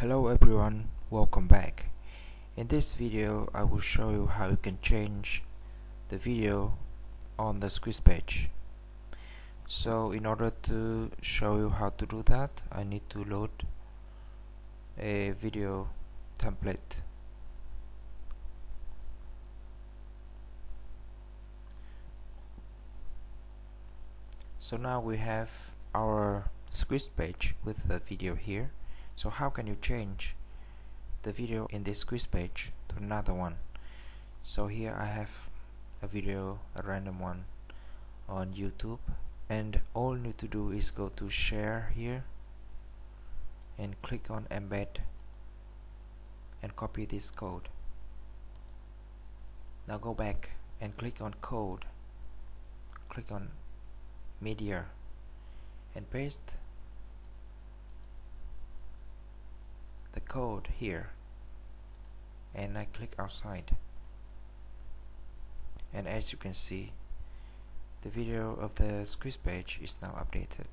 Hello everyone, welcome back. In this video I will show you how you can change the video on the Squeeze page. So in order to show you how to do that I need to load a video template. So now we have our Squeeze page with the video here so how can you change the video in this Squeeze page to another one? So here I have a video a random one on YouTube. And all you need to do is go to share here and click on embed and copy this code. Now go back and click on code. Click on media and paste the code here. And I click outside. And as you can see the video of the Squeeze page is now updated